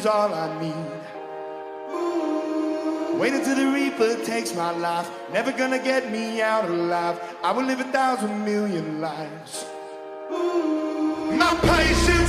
is all I need. Wait until the Reaper takes my life. Never gonna get me out alive. I will live a thousand million lives. My patience